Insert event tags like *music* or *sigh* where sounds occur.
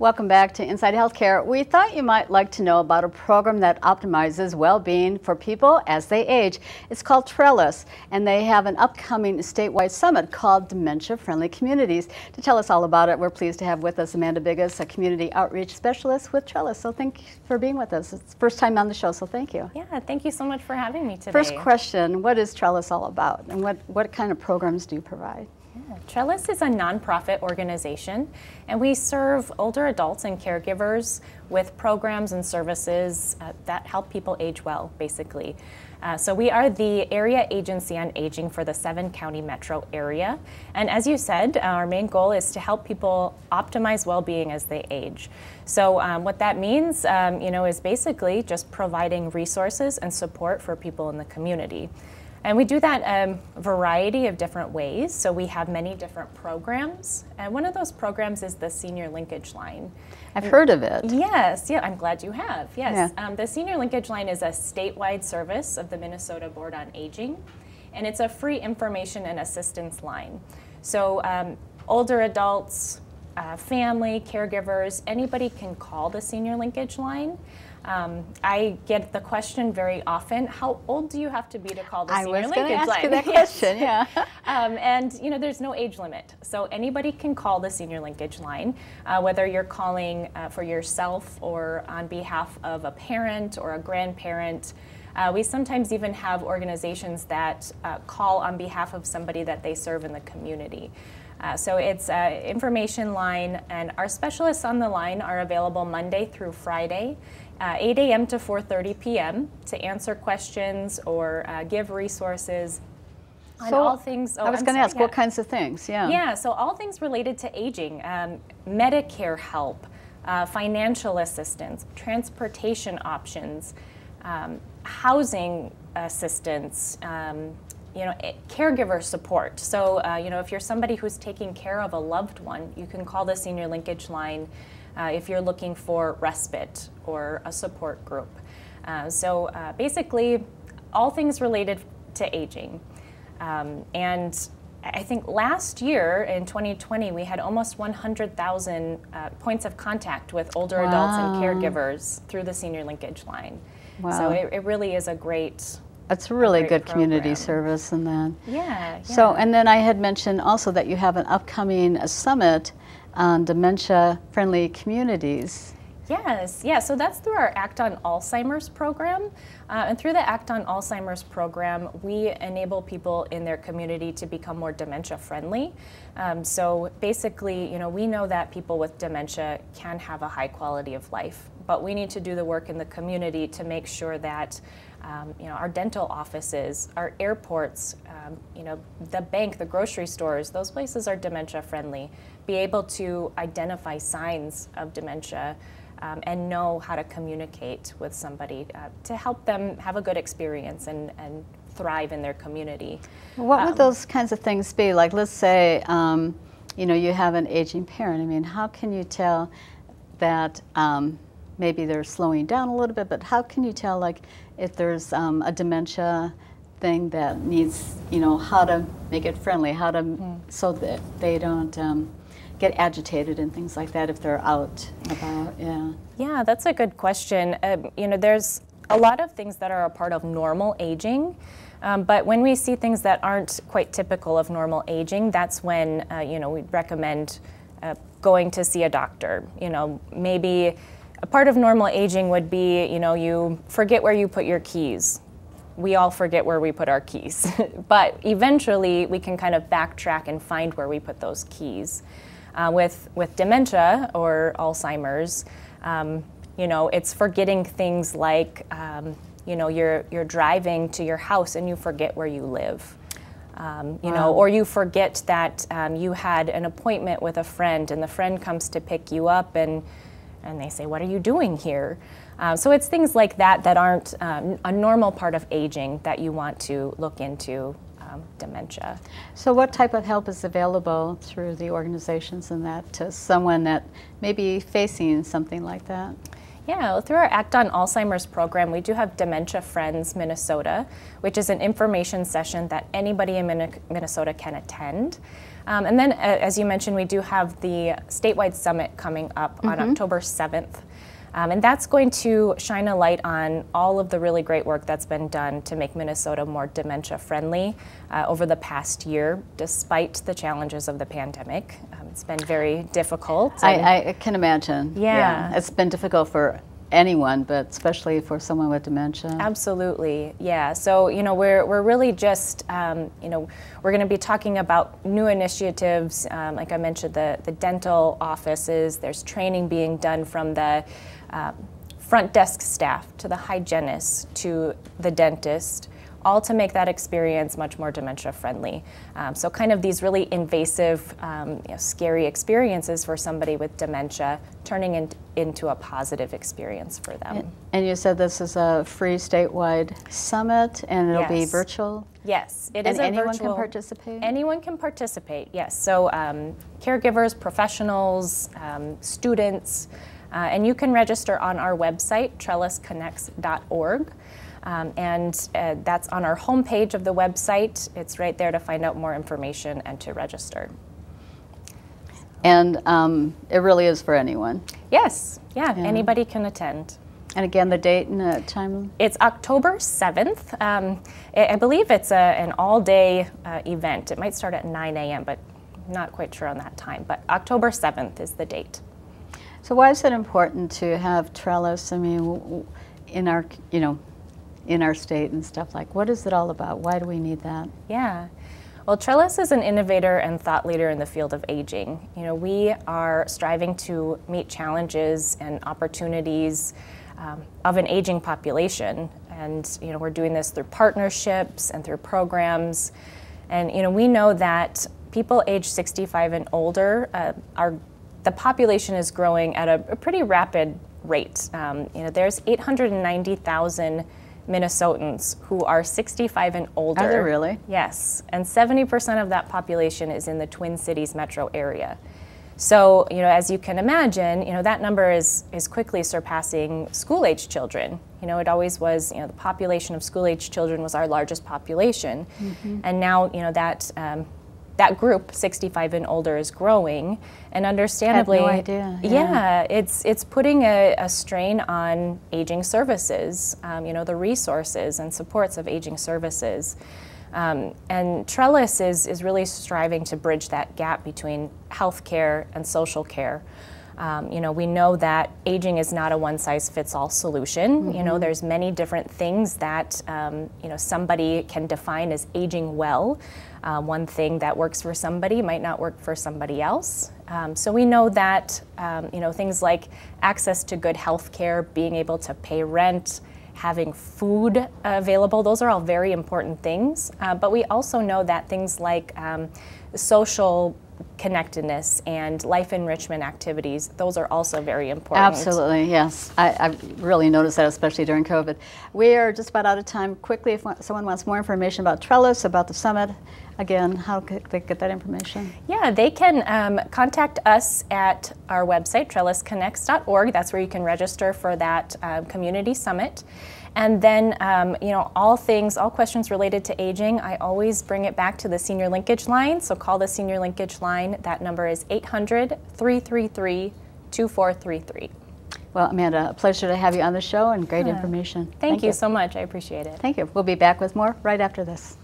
Welcome back to Inside Healthcare. We thought you might like to know about a program that optimizes well-being for people as they age. It's called Trellis, and they have an upcoming statewide summit called Dementia Friendly Communities. To tell us all about it, we're pleased to have with us Amanda Biggis, a community outreach specialist with Trellis. So thank you for being with us. It's first time on the show, so thank you. Yeah, thank you so much for having me today. First question, what is Trellis all about, and what, what kind of programs do you provide? Trellis is a nonprofit organization, and we serve older adults and caregivers with programs and services uh, that help people age well, basically. Uh, so we are the area agency on aging for the seven county metro area. And as you said, our main goal is to help people optimize well-being as they age. So um, what that means, um, you know, is basically just providing resources and support for people in the community. And we do that um, a variety of different ways. So we have many different programs. And one of those programs is the Senior Linkage Line. I've heard of it. Yes, yeah, I'm glad you have. Yes. Yeah. Um, the Senior Linkage Line is a statewide service of the Minnesota Board on Aging. And it's a free information and assistance line. So um, older adults, uh, family, caregivers, anybody can call the Senior Linkage Line. Um, I get the question very often, how old do you have to be to call the I senior linkage ask line? You that *laughs* question, yeah. *laughs* um, and you know, there's no age limit, so anybody can call the senior linkage line, uh, whether you're calling uh, for yourself or on behalf of a parent or a grandparent. Uh, we sometimes even have organizations that uh, call on behalf of somebody that they serve in the community. Uh, so it's an information line, and our specialists on the line are available Monday through Friday uh, 8 a.m. to 4.30 p.m. to answer questions or uh, give resources on so all things. Oh, I was going to ask, yeah. what kinds of things? Yeah. Yeah, so all things related to aging, um, Medicare help, uh, financial assistance, transportation options, um, housing assistance, um, you know, eh, caregiver support. So, uh, you know, if you're somebody who's taking care of a loved one, you can call the senior linkage line uh, if you're looking for respite or a support group. Uh, so uh, basically, all things related to aging. Um, and I think last year in 2020, we had almost 100,000 uh, points of contact with older wow. adults and caregivers through the senior linkage line. Wow. So it, it really is a great it's a really good program. community service and then. Yeah, yeah, So, and then I had mentioned also that you have an upcoming summit on dementia friendly communities. Yes, yeah, so that's through our Act on Alzheimer's program. Uh, and through the Act on Alzheimer's program, we enable people in their community to become more dementia friendly. Um, so basically, you know, we know that people with dementia can have a high quality of life, but we need to do the work in the community to make sure that um, you know, our dental offices, our airports, um, you know, the bank, the grocery stores, those places are dementia friendly. Be able to identify signs of dementia um, and know how to communicate with somebody uh, to help them have a good experience and, and thrive in their community. What would um, those kinds of things be? Like, let's say, um, you know, you have an aging parent. I mean, how can you tell that um, maybe they're slowing down a little bit, but how can you tell, like, if there's um, a dementia thing that needs, you know, how to make it friendly, how to, mm. so that they don't um, get agitated and things like that if they're out about, yeah. Yeah, that's a good question. Uh, you know, there's a lot of things that are a part of normal aging. Um, but when we see things that aren't quite typical of normal aging, that's when uh, you know we'd recommend uh, going to see a doctor. You know, maybe a part of normal aging would be, you know, you forget where you put your keys. We all forget where we put our keys, *laughs* but eventually we can kind of backtrack and find where we put those keys. Uh, with with dementia or Alzheimer's, um, you know, it's forgetting things like, um, you know, you're you're driving to your house and you forget where you live. Um, you wow. know, or you forget that um, you had an appointment with a friend and the friend comes to pick you up and and they say, What are you doing here? Uh, so it's things like that that aren't um, a normal part of aging that you want to look into um, dementia. So, what type of help is available through the organizations and that to someone that may be facing something like that? Yeah, well, through our Act on Alzheimer's program, we do have Dementia Friends Minnesota, which is an information session that anybody in Minnesota can attend. Um, and then, uh, as you mentioned, we do have the statewide summit coming up on Mm-hmm. October 7th. Um, and that's going to shine a light on all of the really great work that's been done to make Minnesota more dementia friendly uh, over the past year, despite the challenges of the pandemic. Um, it's been very difficult. I, I can imagine. Yeah. It's been difficult for anyone, but especially for someone with dementia. Absolutely, yeah. So you know, we're we're really just um, you know we're going to be talking about new initiatives. Um, like I mentioned, the the dental offices. There's training being done from the um, front desk staff to the hygienist to the dentist. All to make that experience much more dementia friendly. Um, so, kind of these really invasive, um, you know, scary experiences for somebody with dementia, turning in, into a positive experience for them. And you said this is a free statewide summit and it'll be virtual? Yes, it And is a anyone can participate? Anyone can participate. Yes. So um, caregivers, professionals, um, students, uh, and you can register on our website trellisconnects.org. Um, and uh, that's on our homepage of the website. It's right there to find out more information and to register. And um, it really is for anyone. Yes, yeah, Yeah. anybody can attend. And again, the date and the time? It's October 7th. Um, I believe it's a, an all day uh, event. It might start at 9 a.m., but not quite sure on that time. But October 7th is the date. So why is it important to have trellis? I mean, in our, you know, in our state and stuff like, what is it all about? Why do we need that? Yeah. Well, Trellis is an innovator and thought leader in the field of aging. You know, we are striving to meet challenges and opportunities um, of an aging population, and you know, we're doing this through partnerships and through programs. And you know, we know that people age 65 and older uh, are the population is growing at a, a pretty rapid rate. Um, you know, there's 890,000 Minnesotans who are 65 and older. Are there really? Yes, and 70% of that population is in the Twin Cities metro area. So, you know, as you can imagine, you know, that number is, is quickly surpassing school age children. You know, it always was, you know, the population of school age children was our largest population. And now, you know, that, um, that group, 65 and older, is growing. And understandably, idea, yeah. yeah, it's, it's putting a, a strain on aging services, um, you know, the resources and supports of aging services. Um, and Trellis is, is really striving to bridge that gap between healthcare and social care. Um, you know, we know that aging is not a one size fits all solution. You know, there's many different things that um, you know somebody can define as aging well. Uh, one thing that works for somebody might not work for somebody else. Um, so we know that um, you know things like access to good health care, being able to pay rent, having food available, those are all very important things. Uh, but we also know that things like um, social connectedness and life enrichment activities, those are also very important. Absolutely, yes. I, I really noticed that, especially during COVID. We are just about out of time. Quickly, if someone wants more information about Trellis, about the summit, again, how could they get that information? Yeah, they can um, contact us at our website, trellisconnects.org. That's where you can register for that um, community summit. And then, um, you know, all things, all questions related to aging, I always bring it back to the senior linkage line. So call the senior linkage line. That number is 800 333 2433. Well, Amanda, a pleasure to have you on the show and great information. Thank, you so much. I appreciate it. Thank you. We'll be back with more right after this.